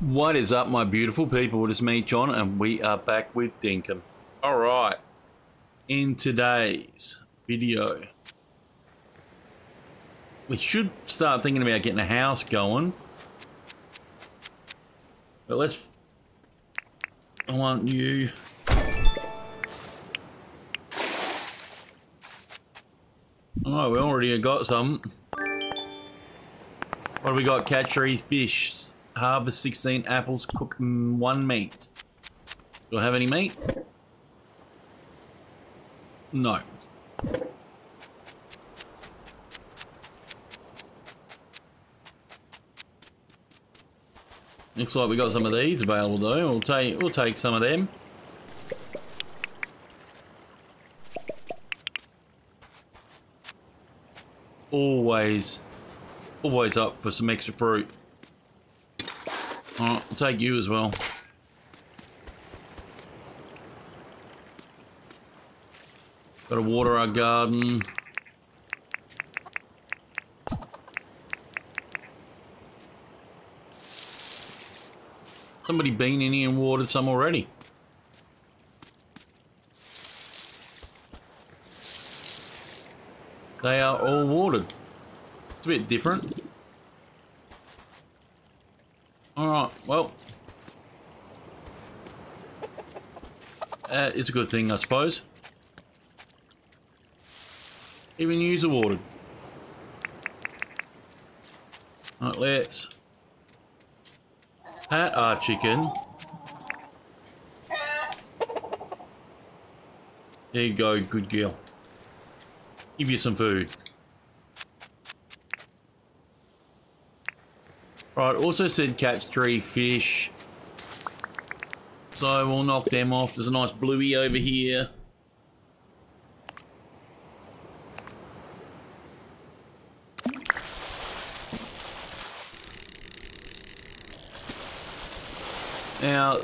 What is up, my beautiful people? It is me, John, and we are back with Dinkum. Alright, in today's video, we should start thinking about getting a house going. But let's... I want you... Oh, we already got some. What do we got? Catch three fish. Harvest 16 apples. Cook mm, one meat. Do I have any meat? No. Looks like we got some of these available though. We'll take we'll take some of them. Always always up for some extra fruit. I'll take you as well. Gotta water our garden. Somebody been in here and watered some already. They are all watered. It's a bit different. Alright, well. Uh, it's a good thing, I suppose. Even use the water. Right, let's pat our chicken. There you go, good girl. Give you some food. Right, also said catch three fish. So we'll knock them off. There's a nice bluey over here. Now,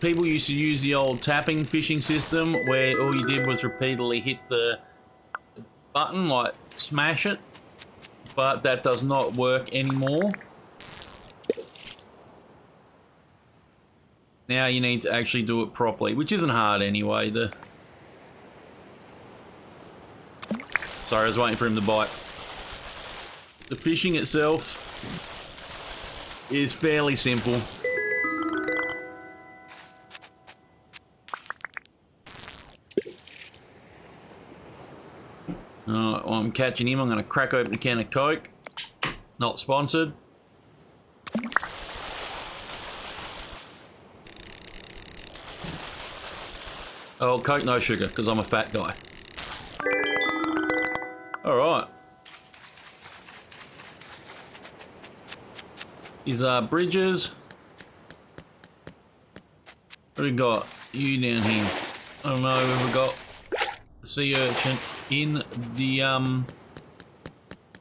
people used to use the old tapping fishing system where all you did was repeatedly hit the button, like smash it, but that does not work anymore. Now you need to actually do it properly, which isn't hard anyway. The Sorry, I was waiting for him to bite. The fishing itself is fairly simple. I'm catching him. I'm going to crack open a can of Coke. Not sponsored. Oh, Coke no sugar, because I'm a fat guy. Alright. These are bridges. What do we got? You down here. I don't know, have we got sea urchin in the um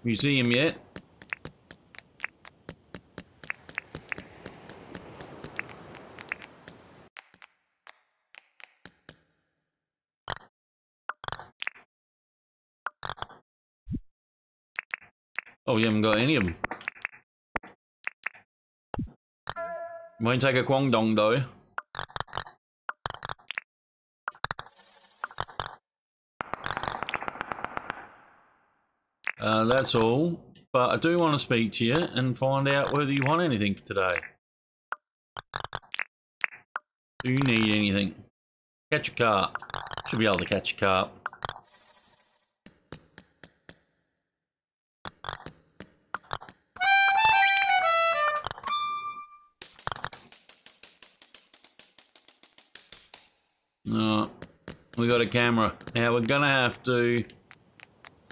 museum yet? Any of them. Won't take a Guangdong though. Uh, that's all. But I do want to speak to you and find out whether you want anything today. Do you need anything? Catch a car. Should be able to catch a car. Camera. Now we're gonna have to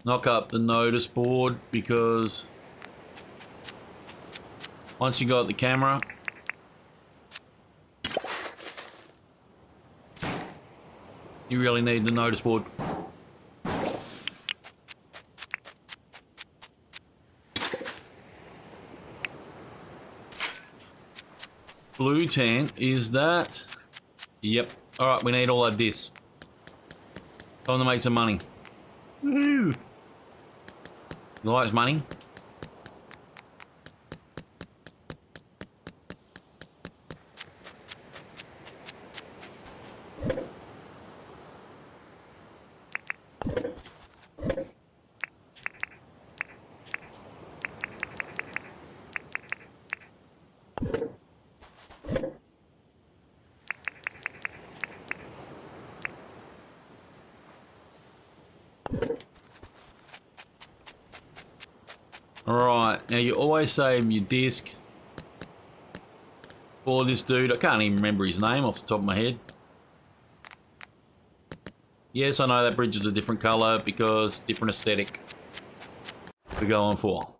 knock up the notice board because once you got the camera, you really need the notice board. Blue tent, is that? Yep. Alright, we need all of this. Time to make some money. Woo! You like money? Alright, now you always save your disc for this dude. I can't even remember his name off the top of my head. Yes, I know that bridge is a different colour because different aesthetic we're going for.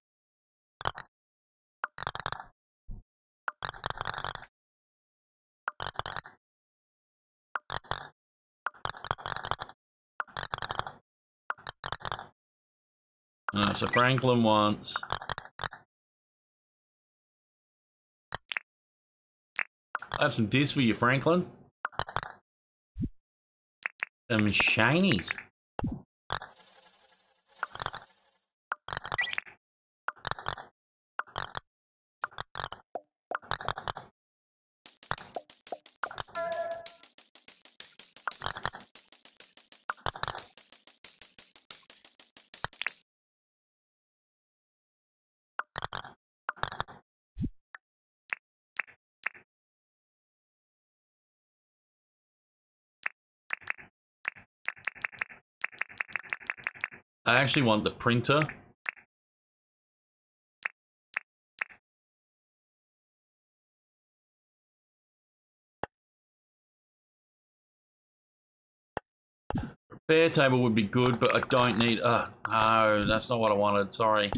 So Franklin wants I have some discs for you, Franklin. Some shinies. I actually want the printer. Repair table would be good, but I don't need... Uh, no, that's not what I wanted. Sorry.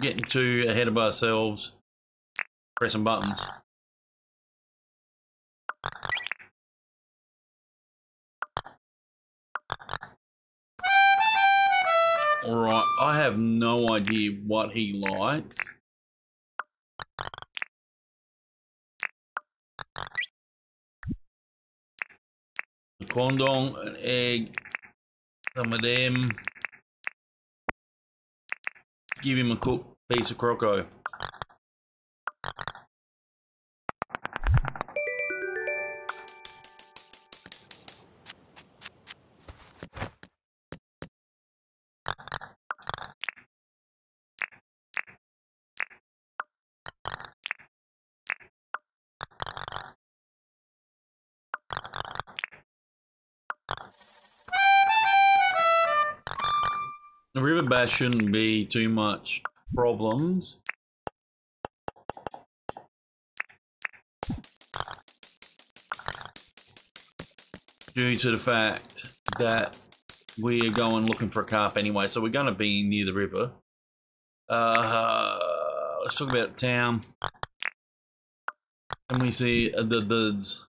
Getting too ahead of ourselves. Pressing buttons. Alright, I have no idea what he likes. A condom, an egg, some of them. Give him a cooked piece of croco. The river bass shouldn't be too much problems. Due to the fact that we are going looking for a carp anyway, so we're going to be near the river. Uh, let's talk about town. And we see the the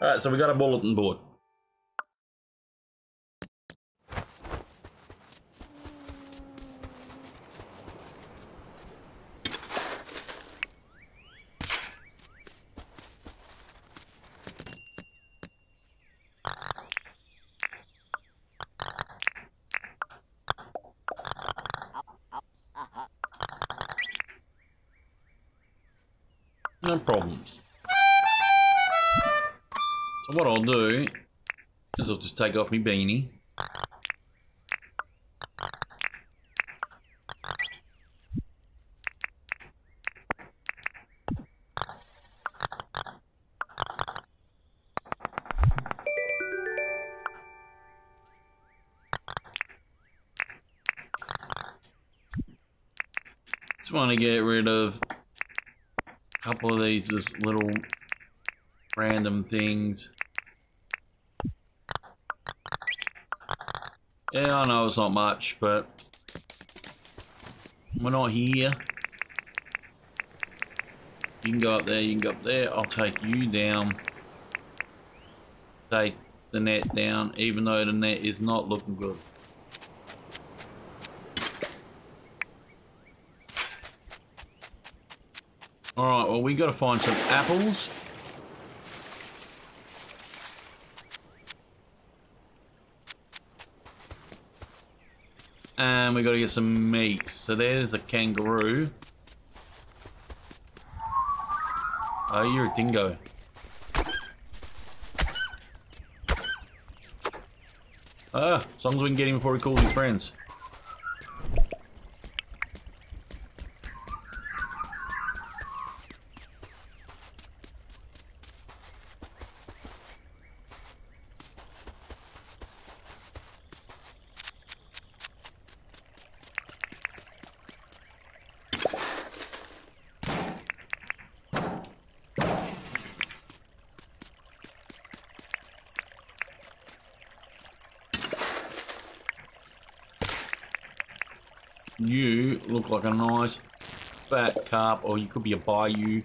All right, so we got a bulletin board. Take off my beanie. Just want to get rid of a couple of these just little random things. Yeah, I know it's not much, but we're not here. You can go up there, you can go up there. I'll take you down. Take the net down, even though the net is not looking good. Alright, well we gotta find some apples. And we got to get some meat. So there's a kangaroo. Oh, you're a dingo. Ah, as long as we can get him before he calls his friends. Like a nice fat carp, or you could be a bayou.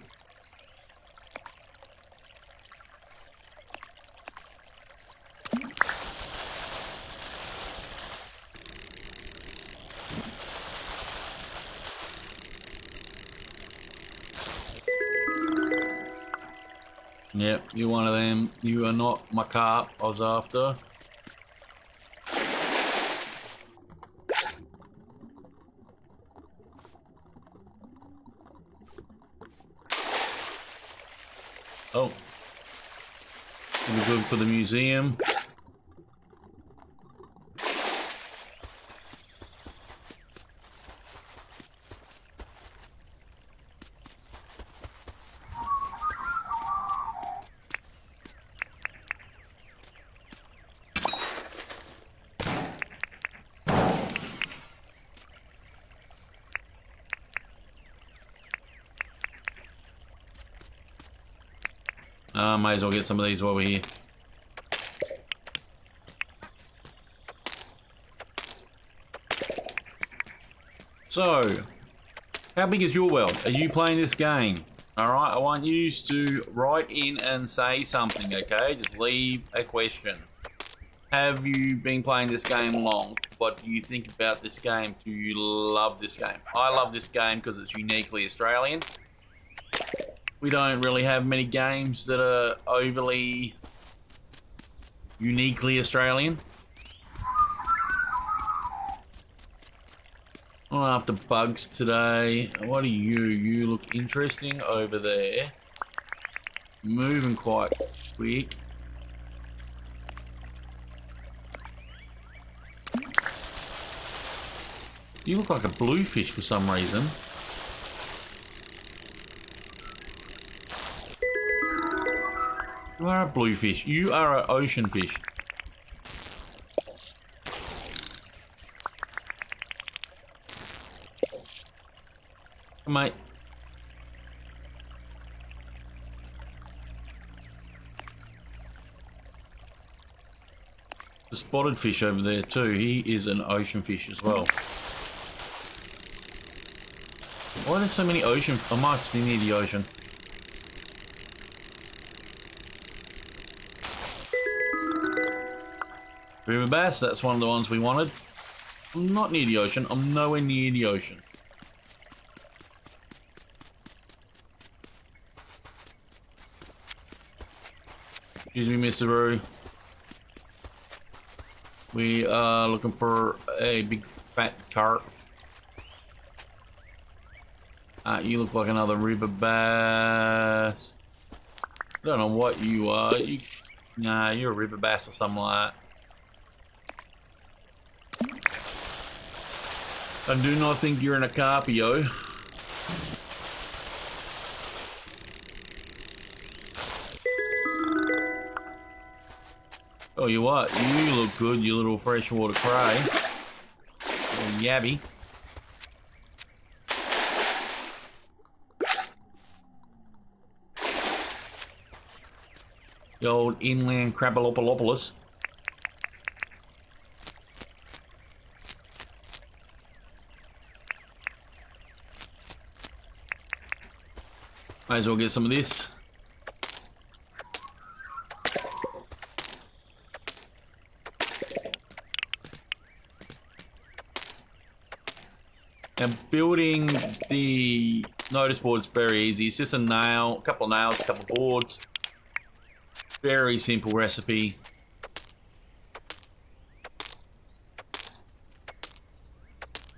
Yep, you're one of them. You are not my carp I was after. Oh. We're good for the museum. Uh, might as well get some of these while we're here. So, how big is your world? Are you playing this game? Alright, I want you to write in and say something, okay? Just leave a question. Have you been playing this game long? What do you think about this game? Do you love this game? I love this game because it's uniquely Australian we don't really have many games that are overly uniquely Australian. I'm after bugs today. What are you? You look interesting over there. Moving quite quick. You look like a bluefish for some reason. You are a bluefish. You are an ocean fish. Mate. The spotted fish over there too. He is an ocean fish as well. Why are there so many ocean? I might be near the ocean. River bass, that's one of the ones we wanted. I'm not near the ocean. I'm nowhere near the ocean. Excuse me, Mr. Roo. We are looking for a big fat carp. Uh, you look like another river bass. I don't know what you are. You, nah, you're a river bass or something like that. I do not think you're in a Carpio. Oh, you what? You look good, you little freshwater cray. Little yabby. The old inland Crabbalopalopolis. Might as well get some of this. And building the notice board is very easy. It's just a nail, a couple of nails, a couple of boards. Very simple recipe.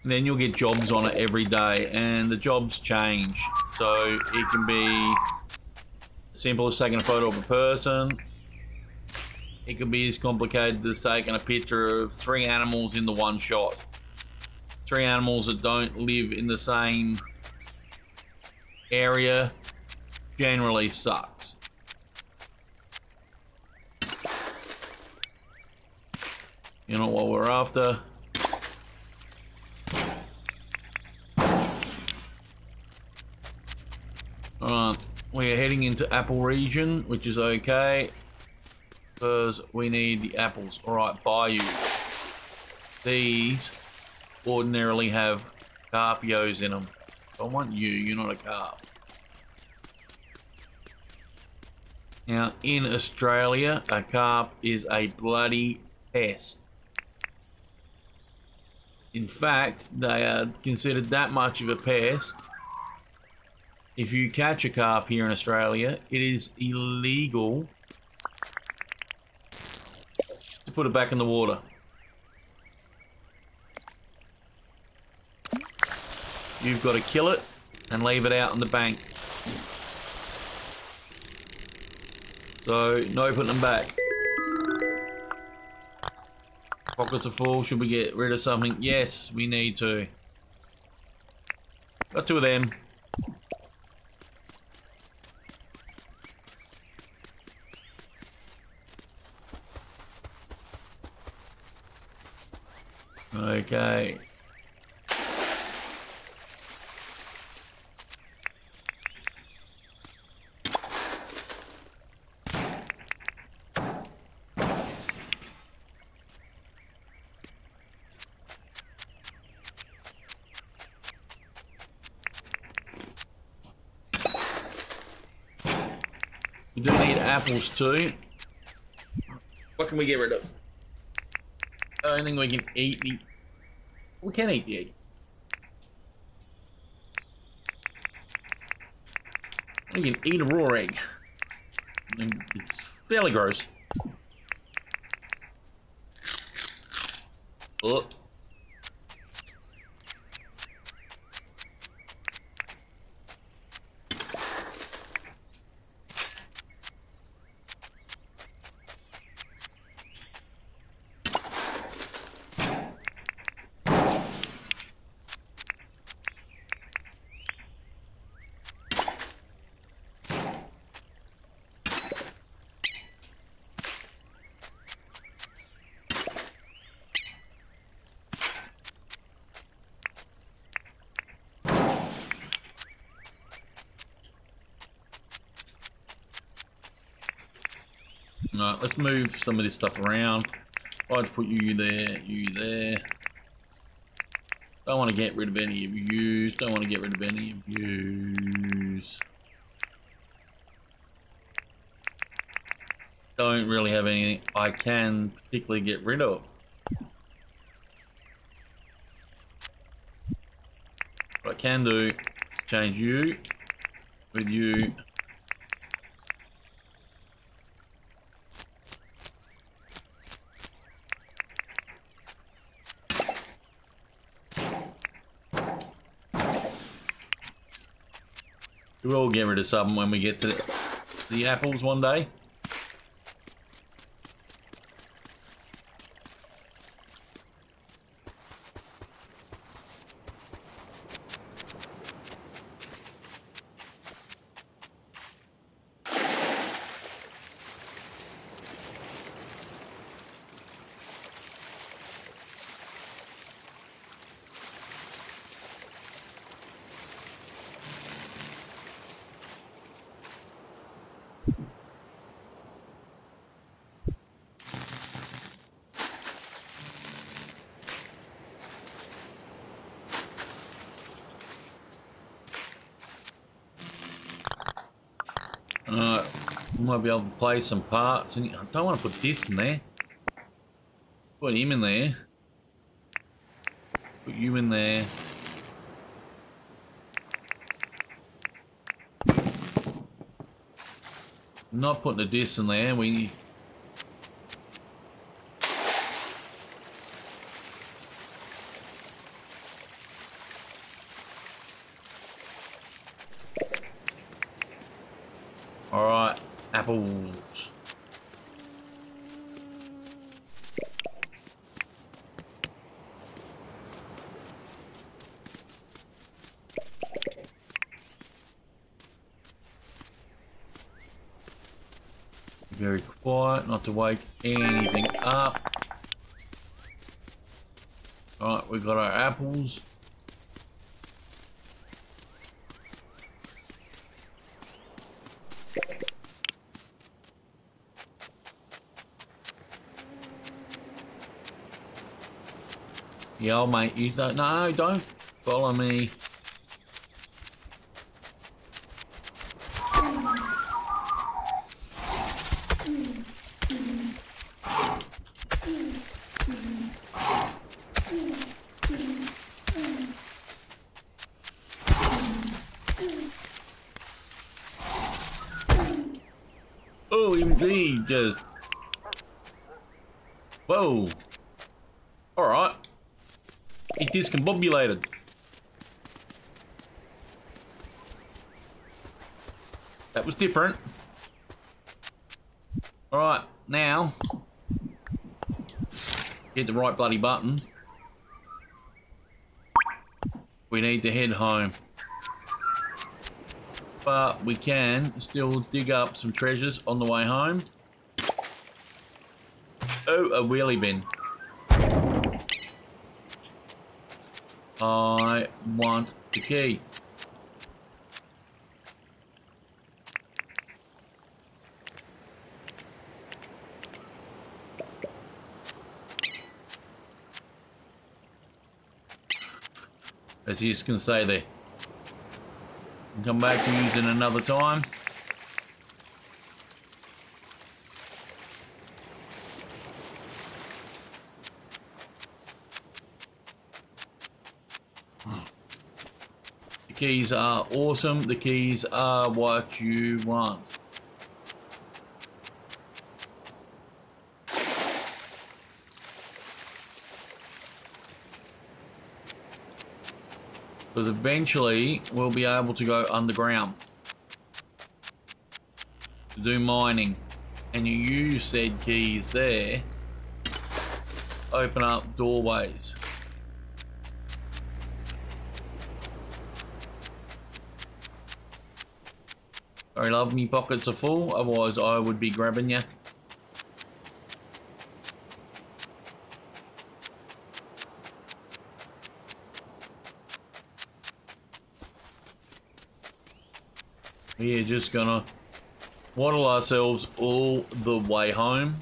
And then you'll get jobs on it every day and the jobs change. So it can be as simple as taking a photo of a person it can be as complicated as taking a picture of three animals in the one shot. Three animals that don't live in the same area generally sucks. You know what we're after? Alright, we are heading into apple region, which is okay. Because we need the apples. Alright, Bayou. These ordinarily have carpios in them. I want you, you're not a carp. Now, in Australia, a carp is a bloody pest. In fact, they are considered that much of a pest. If you catch a carp here in Australia, it is illegal to put it back in the water. You've got to kill it and leave it out on the bank. So, no putting them back. Pockets are full. Should we get rid of something? Yes, we need to. Got two of them. Okay. We do need apples too. What can we get rid of? I don't think we can eat the... We can eat the egg. We can eat a raw egg. It's fairly gross. Oh. Alright, let's move some of this stuff around. I'd put you there, you there. Don't want to get rid of any of yous. Don't want to get rid of any of yous. Don't really have anything I can particularly get rid of. What I can do is change you with you We'll get rid of some when we get to the, the apples one day. Uh, might be able to play some parts. And I don't want to put this in there. Put him in there. Put you in there. Not putting the disc in there. We apples. Very quiet, not to wake anything up. Alright, we've got our apples. Old mate, you don't, no, don't follow me. Oh, indeed, just. Whoa. Alright. He discombobulated. That was different. Alright, now. Hit the right bloody button. We need to head home. But we can still dig up some treasures on the way home. Oh, a wheelie bin. I want the key. As you can say there. Come back to it another time. Keys are awesome. The keys are what you want. Because eventually we'll be able to go underground to do mining. And you use said keys there, open up doorways. Sorry love, me pockets are full, otherwise I would be grabbing you. We're just gonna waddle ourselves all the way home.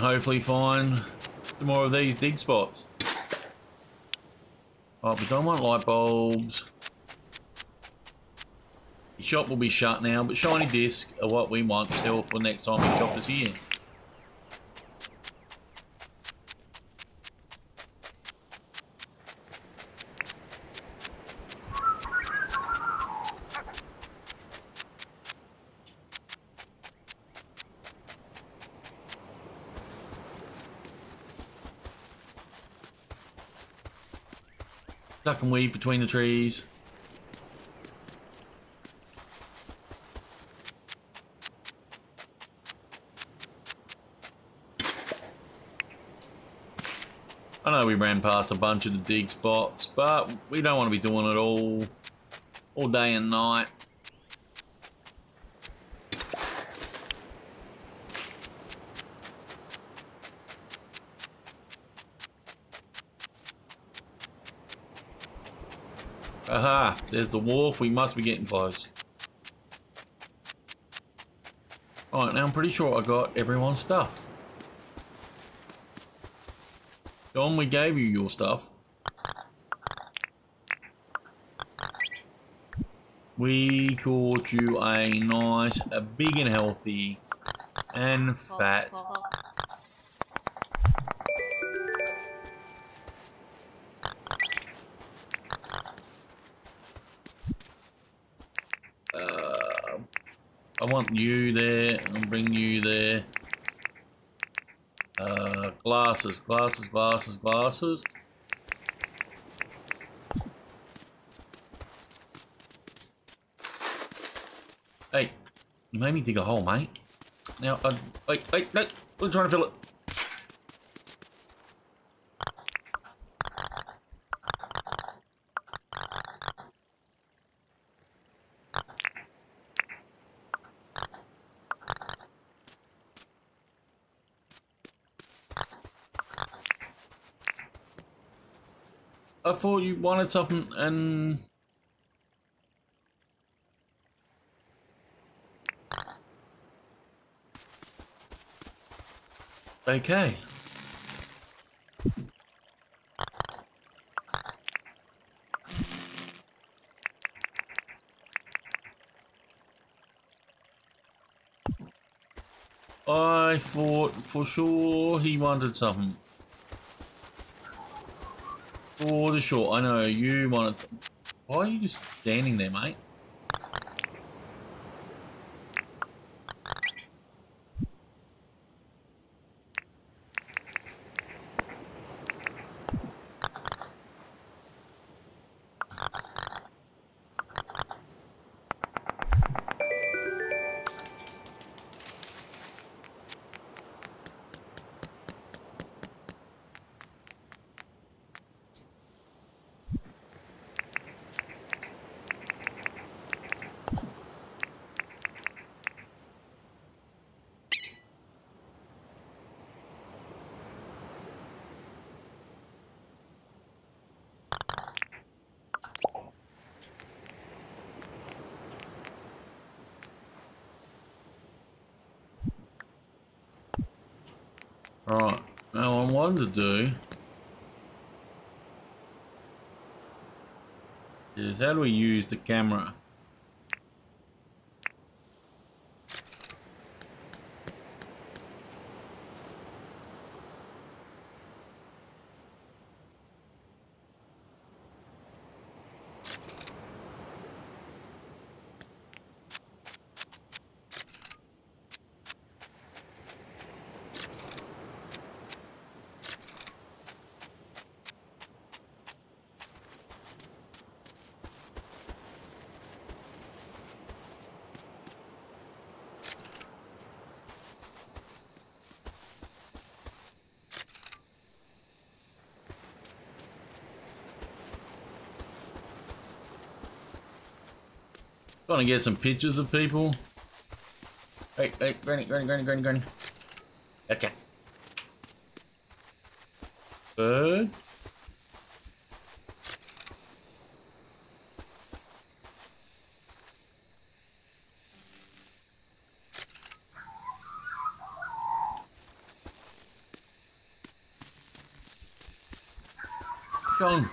And hopefully find some more of these dig spots. Oh, we don't want light bulbs. The shop will be shut now, but shiny disc are what we want still for next time the shop is here. And weave between the trees. I know we ran past a bunch of the dig spots, but we don't want to be doing it all, all day and night. Aha, there's the wharf. We must be getting close. Alright, now I'm pretty sure I got everyone's stuff. John, we gave you your stuff. We caught you a nice, a big and healthy and fat you there and bring you there. Uh, glasses, glasses, glasses, glasses. Hey, you made me dig a hole, mate. Now, uh, wait, wait, no, we're trying to fill it. Thought you wanted something and... Okay. I thought for sure he wanted something. The sure, I know you wanted. Why are you just standing there, mate? Right, now I wanted to do is how do we use the camera? Trying to get some pictures of people. Hey, hey, granny, granny, granny, granny, granny. Okay. Bird. John.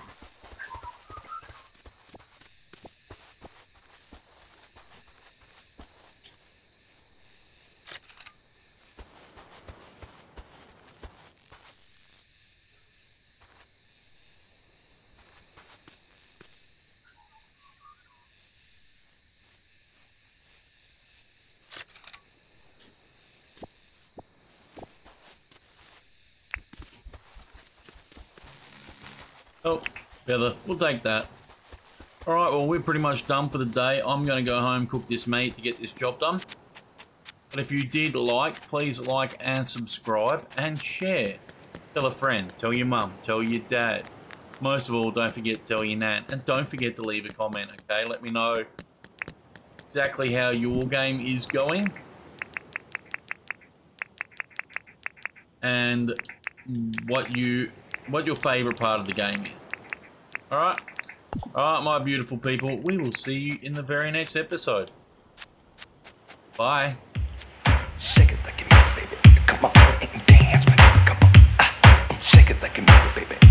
Oh, feather. We'll take that. Alright, well, we're pretty much done for the day. I'm going to go home, cook this meat to get this job done. But if you did like, please like and subscribe and share. Tell a friend, tell your mum, tell your dad. Most of all, don't forget to tell your nan. And don't forget to leave a comment, okay? Let me know exactly how your game is going. And what you what your favourite part of the game is. Alright? Alright, my beautiful people. We will see you in the very next episode. Bye. Shake it like you it, baby. Come on. Come on. Ah, shake it like you it, baby.